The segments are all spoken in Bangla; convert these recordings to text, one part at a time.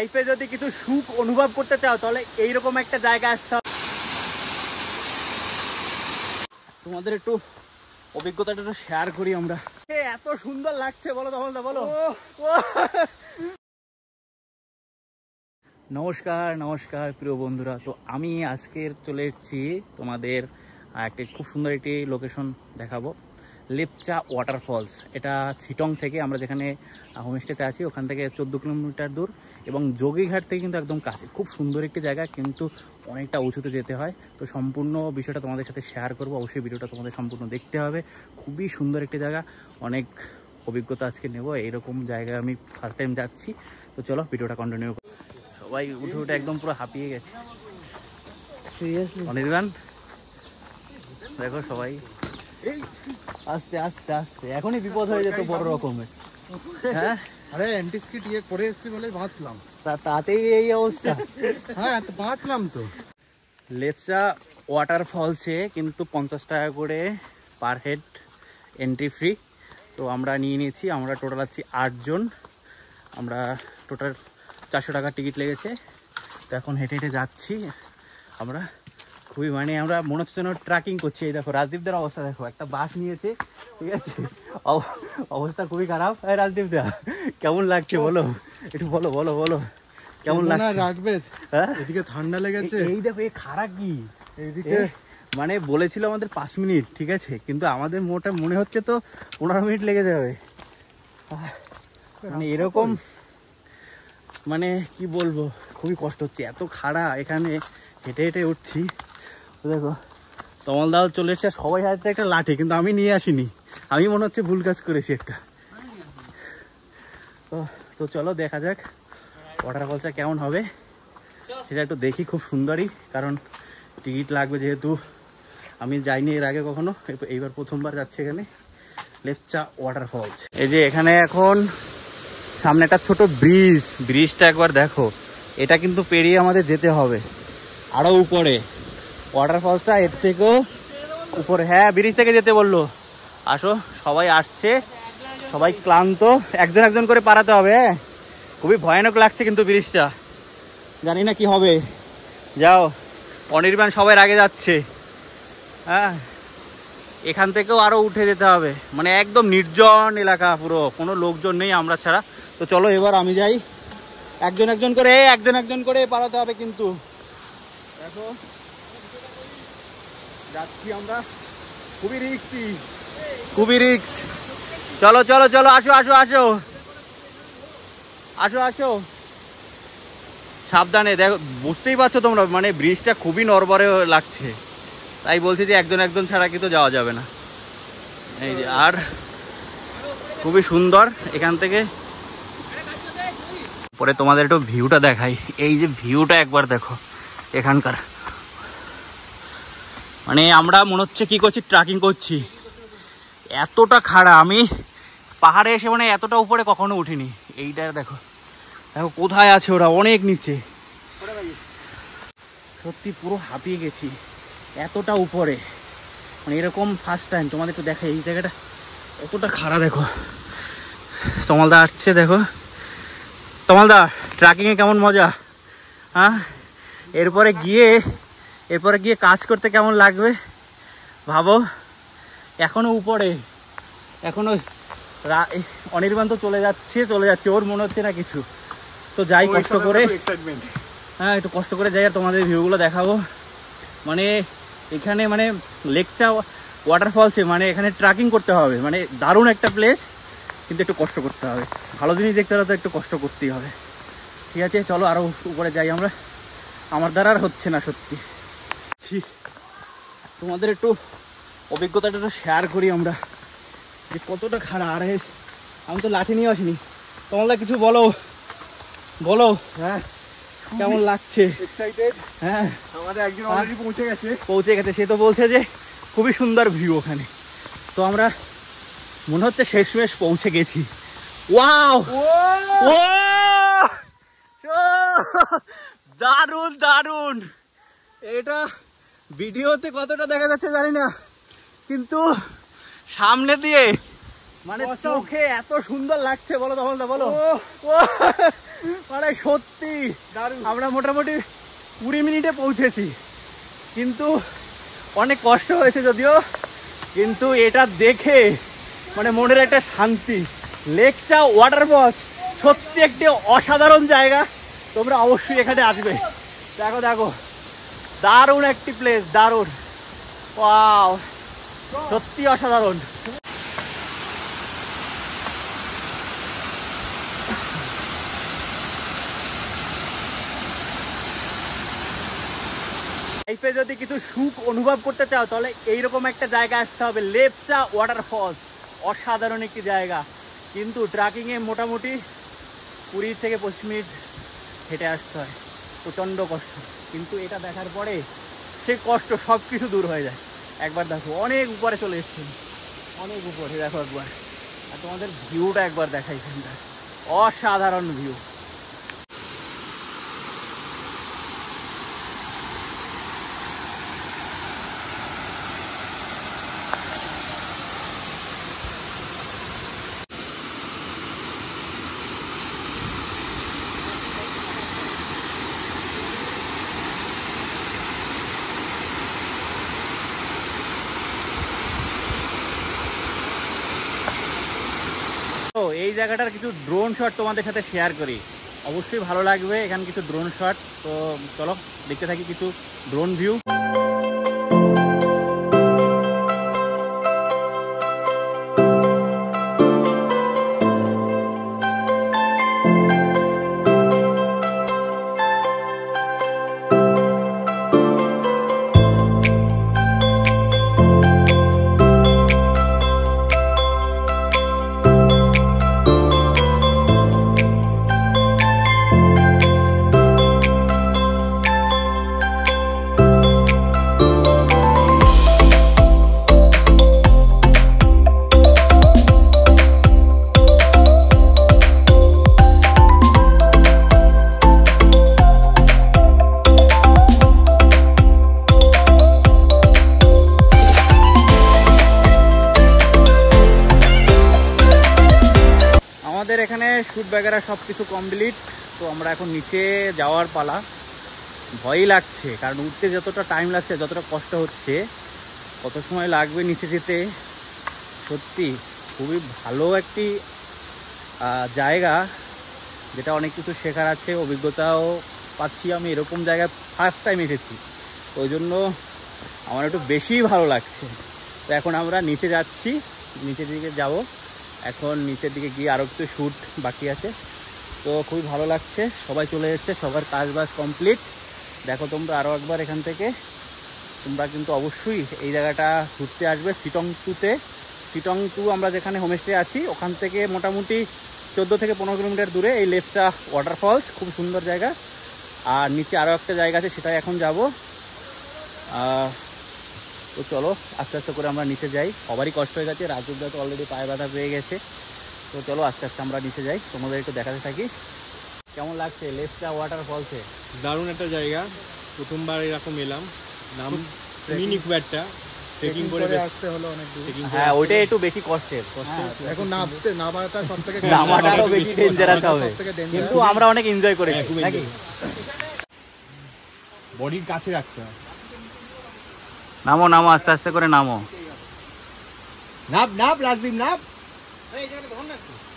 লাইফে যদি কিছু সুখ অনুভব করতে চাও তাহলে এইরকম একটা জায়গা আসতে হবে। তোমাদের একটু অভিজ্ঞতাটা একটু শেয়ার করি আমরা। এত সুন্দর লাগছে বলো তখন বলো। নমস্কার নমস্কার প্রিয় বন্ধুরা। তো আমি আজকের চলে এসেছি তোমাদের একটি খুব সুন্দর একটি লোকেশন দেখাবো। লেপচা ওয়াটারফলস। এটা ছিটং থেকে আমরা যেখানে হোমস্টেতে আছি ওখান থেকে চোদ্দ কিলোমিটার দূর এবং যোগীঘাট থেকে কিন্তু একদম কাছে। খুব সুন্দর একটি জায়গা কিন্তু অনেকটা উঁচুতে যেতে হয়। তো সম্পূর্ণ বিষয়টা তোমাদের সাথে শেয়ার করব। অবশ্যই ভিডিওটা তোমাদের সম্পূর্ণ দেখতে হবে। খুবই সুন্দর একটি জায়গা। অনেক অভিজ্ঞতা আজকে নেব। এইরকম জায়গায় আমি ফার্স্ট টাইম যাচ্ছি। তো চলো ভিডিওটা কন্টিনিউ সবাই উঠে উঠে একদম পুরো হাঁপিয়ে গেছে। অনির্বাণ দেখো সবাই। আস্তে আস্তে আস্তে। এখনই বিপদ হয়ে যেত বড় রকমের। হ্যাঁ? আরে অ্যান্টিস্কিট ইয়ে করে এসছি বলে বাঁচলাম। তা- তাতেই এই অবস্থা। হ্যাঁ তো বাঁচলাম তো। লেপচা ওয়াটারফলসে কিন্তু পঞ্চাশ টাকা করে পার হেড এন্ট্রি ফ্রি তো আমরা নিয়ে নিয়েছি আমরা টোটাল আছি আটজন আমরা টোটাল চারশো টাকার টিকিট লেগেছে। তো এখন হেঁটে হেঁটে যাচ্ছি আমরা। খুবই মানে আমরা মনে হচ্ছে যেন ট্রাকিং করছি। এই দেখো রাজদীপদের অবস্থা দেখো একটা বাস নিয়েছে ঠিক আছে? অব- অবস্থা খুবই খারাপ। রাজদীপ দা কেমন লাগছে বলো? একটু বলো বলো বলো। কেমন মনে লাগছে? রাখবে হ্যাঁ? এদিকে ঠান্ডা লেগেছে। এই- দেখো এই খারাপ কি? এইদিকে মানে বলেছিল আমাদের পাঁচ মিনিট ঠিক আছে? কিন্তু আমাদের মোটা মনে হচ্ছে তো পনেরো মিনিট লেগে যাবে। মানে এরকম মানে কি বলব? খুবই কষ্ট হচ্ছে। এত খাড়া এখানে হেঁটে হেঁটে উঠছি। দেখো। তমল দাও চলে এসছে সবাই হাতে একটা লাঠি, কিন্তু আমি নিয়ে আসিনি। আমি মনে হচ্ছে ভুল কাজ করেছি একটা। তো তো চলো দেখা যাক ওয়াটারফলসটা কেমন হবে। সেটা একটু দেখি, খুব সুন্দরই, কারণ টিকিট লাগবে যেহেতু। আমি যাইনি এর আগে কখনো এই- এইবার প্রথমবার যাচ্ছি এখানে, লেপচা ওয়াটারফলস এই যে এখানে এখন সামনে একটা ছোট ব্রিজ ব্রিজটা একবার দেখো, এটা কিন্তু পেরিয়ে আমাদের যেতে হবে। আরও উপরে। ওয়াটারফলসটা এর থেকেও উপরে। হ্যাঁ ব্রিজ থেকে যেতে বলল। আসো, সবাই আসছে। সবাই ক্লান্ত। একজন একজন করে পারাতে হবে হ্যাঁ? খুবই ভয়ানক লাগছে কিন্তু ব্রিজটা। জানি না কি হবে। যাও, অনির্বাণ সবার আগে যাচ্ছে। হ্যাঁ এখান থেকেও আরও উঠে যেতে হবে। মানে একদম নির্জন এলাকা পুরো, কোনো লোকজন নেই আমরা ছাড়া। তো চলো এবার আমি যাই। একজন একজন করে, একজন একজন করে পারাতে হবে কিন্তু। দেখো। যাচ্ছি আমরা। খুবই রিক্সি খুবই রিক্স চলো চলো চলো, আসো আসো আসো। আসো আসো। সাবধানে, দেখো, বুঝতেই পারছ তোমরা মানে ব্রিজটা খুবই নরবরে লাগছে। তাই বলছি যে একজন একজন ছাড়া কিন্তু যাওয়া যাবে না। এই যে, আর খুবই সুন্দর এখান থেকে। পরে তোমাদের একটু ভিউটা দেখাই। এই যে ভিউটা একবার দেখো, এখানকার। মানে আমরা মনে হচ্ছে কি করছি? ট্রাকিং করছি। এতটা খাড়া, আমি পাহাড়ে এসে মানে এতটা উপরে কখনো উঠিনি। এইটা দেখো। দেখো কোথায় আছে ওরা, অনেক নিচে। সত্যি পুরো হাঁপিয়ে গেছি। এতটা উপরে। মানে এরকম ফার্স্ট টাইম তোমাদের একটু দেখে এই জায়গাটা কতটা খাড়া দেখো। তমালদা আসছে, দেখো। তমালদা ট্রাকিংয়ে কেমন মজা হ্যাঁ? এরপরে গিয়ে এরপরে গিয়ে কাজ করতে কেমন লাগবে? ভাবো। এখনও উপরে। এখনও রা- অনির্বাণ তো চলে যাচ্ছে চলে যাচ্ছে। ওর মনে হচ্ছে না কিছু। তো যাই কষ্ট করে। হ্যাঁ একটু কষ্ট করে যাই আর তোমাদের ভিউগুলো দেখাবো। মানে এখানে মানে লেকচা ওয়াটারফলসে মানে এখানে ট্রাকিং করতে হবে। মানে দারুণ একটা প্লেস কিন্তু একটু কষ্ট করতে হবে। ভালো জিনিস দেখতে হলে তো একটু কষ্ট করতেই হবে। ঠিক আছে চলো আরও উপরে যাই আমরা। আমার দ্বারা আর হচ্ছে না সত্যি। ছি, তোমাদের একটু অভিজ্ঞতাটা একটু শেয়ার করি আমরা। যে কতটা খারাপ আরে আমি তো লাঠি নিয়ে আসিনি। তোমাদের কিছু বলো বলো হ্যাঁ কেমন লাগছে? এক্সাইটেড হ্যাঁ। আমাদের একজন অলরেডি পৌঁছে গেছে। পৌঁছে গেছে সে তো বলছে যে খুবই সুন্দর ভিউ ওখানে। তো আমরা মনে হচ্ছে শেষমেশ পৌঁছে গেছি। ওয়াও ও দারুণ দারুণ এটা ভিডিওতে কতটা দেখা যাচ্ছে জানি না কিন্তু সামনে দিয়ে মানে চোখে এত সুন্দর লাগছে বলো তখন বলো মানে সত্যি আমরা মোটামুটি কুড়ি মিনিটে পৌঁছেছি কিন্তু অনেক কষ্ট হয়েছে যদিও কিন্তু এটা দেখে মানে মনের একটা শান্তি। লেকচা ওয়াটার বস সত্যি একটি অসাধারণ জায়গা তোমরা অবশ্যই এখানে আসবে। দেখো দেখো। দারুণ একটি প্লেস দারুণ। ওয়াও সত্যি অসাধারণ। লাইফে যদি কিছু সুখ অনুভব করতে চাও, তাহলে এইরকম একটা জায়গা আসতে হবে, লেপচা ওয়াটারফলস অসাধারণ একটি জায়গা। কিন্তু ট্রাকিংয়ে মোটামুটি কুড়ি থেকে পঁচিশ মিনিট হেঁটে আসতে হয়। প্রচণ্ড কষ্ট। কিন্তু এটা দেখার পরে সে কষ্ট সব কিছু দূর হয়ে যায়। একবার দেখো, অনেক উপরে চলে এসেছি। অনেক উপরে, দেখো একবার। আর তোমাদের ভিউটা একবার দেখাই অসাধারণ ভিউ এই জায়গাটার কিছু ড্রোন শট তোমাদের সাথে শেয়ার করি। অবশ্যই ভালো লাগবে এখানে কিছু ড্রোন শট তো চলো, দেখতে থাকি কিছু ড্রোন ভিউ শুট ব্যাগেরা সব কিছু কমপ্লিট তো আমরা এখন নিচে যাওয়ার পালা। ভয়ই লাগছে, কারণ উঠতে যতটা টাইম লাগছে, যতটা কষ্ট হচ্ছে, কত সময় লাগবে নিচে যেতে? সত্যি খুবই ভালো একটি জায়গা, যেটা অনেক কিছু শেখার আছে, অভিজ্ঞতাও পাচ্ছি আমি, এরকম জায়গায় ফার্স্ট টাইম এসেছি। ওই জন্য আমার একটু বেশিই ভালো লাগছে। তো এখন আমরা নিচে যাচ্ছি, নিচের দিকে যাব। এখন নিচের দিকে গিয়ে আরও কিছু শ্যুট বাকি আছে। তো খুবই ভালো লাগছে। সবাই চলে এসেছে, সবার কাজ বাজ কমপ্লিট দেখো তোমরা আরও একবার এখান থেকে। তোমরা কিন্তু অবশ্যই এই জায়গাটা ঘুরতে আসবে সিটং টুতে সিটং টু আমরা যেখানে হোমস্টে আছি, ওখান থেকে মোটামুটি চোদ্দ থেকে পনেরো কিলোমিটার দূরে এই লেপচা ওয়াটারফলস খুব সুন্দর জায়গা। আর নিচে আরও একটা জায়গা আছে, সেটাই এখন যাব। তো চলো আস্তে আস্তে করে আমরা নিচে যাই। সবারই কষ্ট হয়ে গেছে রাজুদা তো অলরেডি পায়ে ব্যথা পেয়ে গেছে। তো চলো আস্তে আস্তে আমরা নিচে যাই। তোমাদের একটু দেখাতে থাকি। কেমন লাগছে? লেপচা ওয়াটারফলসে দারুণ একটা জায়গা। প্রথমবার এরকম এলাম। নাম মিনি কুয়ারটা ট্রেকিং করে আসতে হলো অনেক দূর। হ্যাঁ ওইটাই একটু বেশি কষ্টের। হ্যাঁ, এখন নামতে নামাটা সব থেকে নামাটা আরও বেশি ডেঞ্জারাস হবে। কিন্তু আমরা অনেক এনজয় করেছি হ্যাঁ, নাকি? বডির কাছে রাখতে হয়। নামো নামো আস্তে আস্তে করে নামো। নাপ নাপ রাজদীপ নাপ।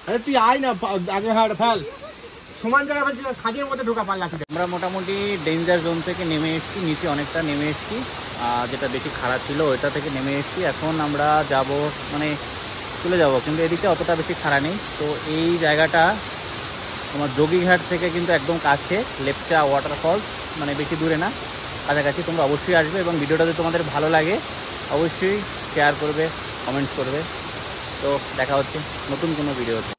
আরে তুই আয় না আগে হাট ফেল। সমান জায়গা ফেলছিল খাঁজের মধ্যে ঢোকা পারলা আমরা মোটামুটি ডেঞ্জার জোন থেকে নেমে এসেছি নিচে অনেকটা নেমে এসেছি। যেটা বেশি খারাপ ছিল ওইটা থেকে নেমে এসেছি। এখন আমরা যাব মানে চলে যাব কিন্তু এদিকে অতটা বেশি খারাপ নেই। তো এই জায়গাটা তোমার যোগীঘাট থেকে কিন্তু একদম কাছে লেপচা ওয়াটারফলস মানে বেশি দূরে না। কাছাকাছি তোমরা অবশ্যই আসবে এবং ভিডিওটা যদি তোমাদের ভালো লাগে, অবশ্যই শেয়ার করবে কমেন্টস করবে। তো দেখা হচ্ছে নতুন কোনো ভিডিওতে